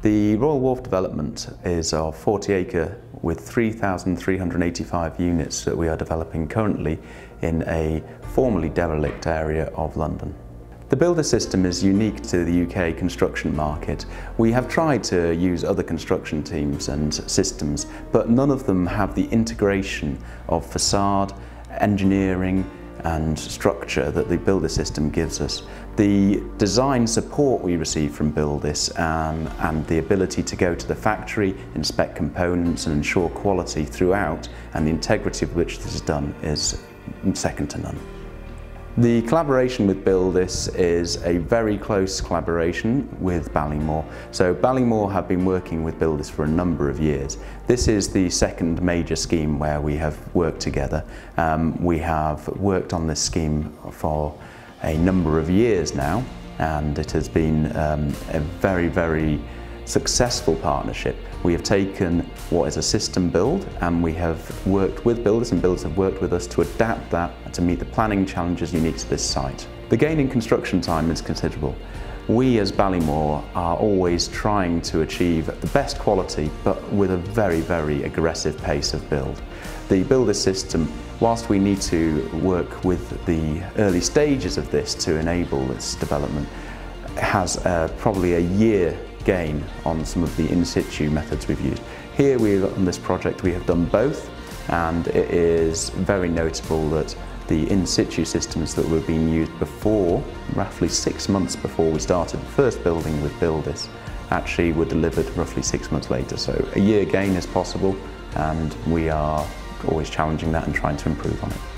The Royal Wharf development is a 40 acre with 3,385 units that we are developing currently in a formerly derelict area of London. The Byldis system is unique to the UK construction market. We have tried to use other construction teams and systems, but none of them have the integration of facade, engineering, and structure that the Builder system gives us. The design support we receive from Buildis um, and the ability to go to the factory, inspect components and ensure quality throughout and the integrity of which this is done is second to none. The collaboration with Byldis is a very close collaboration with Ballymore. So Ballymore have been working with Byldis for a number of years. This is the second major scheme where we have worked together. Um, we have worked on this scheme for a number of years now and it has been um, a very, very successful partnership. We have taken what is a system build and we have worked with Byldis and Byldis have worked with us to adapt that to meet the planning challenges unique to this site. The gain in construction time is considerable. We as Ballymore are always trying to achieve the best quality but with a very, very aggressive pace of build. The Byldis system, whilst we need to work with the early stages of this to enable this development, has uh, probably a year gain on some of the in situ methods we've used. Here we on this project we have done both and it is very notable that the in situ systems that were being used before, roughly six months before we started the first building with Byldis, actually were delivered roughly six months later. So a year gain is possible and we are always challenging that and trying to improve on it.